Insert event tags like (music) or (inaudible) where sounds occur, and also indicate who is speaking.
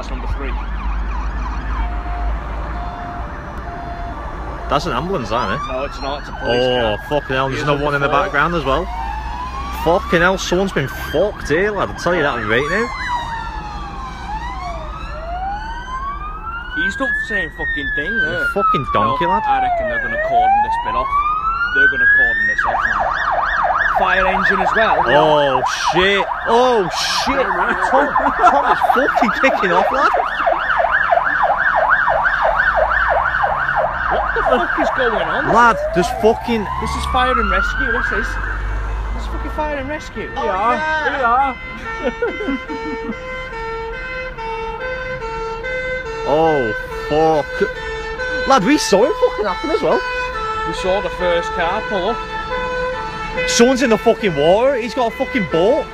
Speaker 1: That's number three.
Speaker 2: That's an ambulance, isn't it?
Speaker 1: No, it's not. It's a police
Speaker 2: Oh,
Speaker 1: car.
Speaker 2: fucking hell. There's
Speaker 1: Here's
Speaker 2: another one in the
Speaker 1: four.
Speaker 2: background as well. Fucking hell, someone's been fucked here, lad. I'll tell you that right now.
Speaker 1: He's done the same fucking thing there. Eh?
Speaker 2: Fucking donkey,
Speaker 1: No,
Speaker 2: lad.
Speaker 1: I reckon they're going to cordon this bit off. They're going to cordon this off. Fire engine as well.
Speaker 2: Oh, shit. Oh, shit. Tom, Tom is fucking kicking off, lad.
Speaker 1: What the fuck is going on?
Speaker 2: Lad, there's fucking...
Speaker 1: This is fire and rescue. What's this? This is fucking fire and rescue.
Speaker 3: Oh, we are. We are. (laughs)
Speaker 2: Oh, fuck. Lad, we saw it fucking happen as well.
Speaker 1: We saw the first car pull up.
Speaker 2: Someone's in the fucking water. He's got a fucking boat.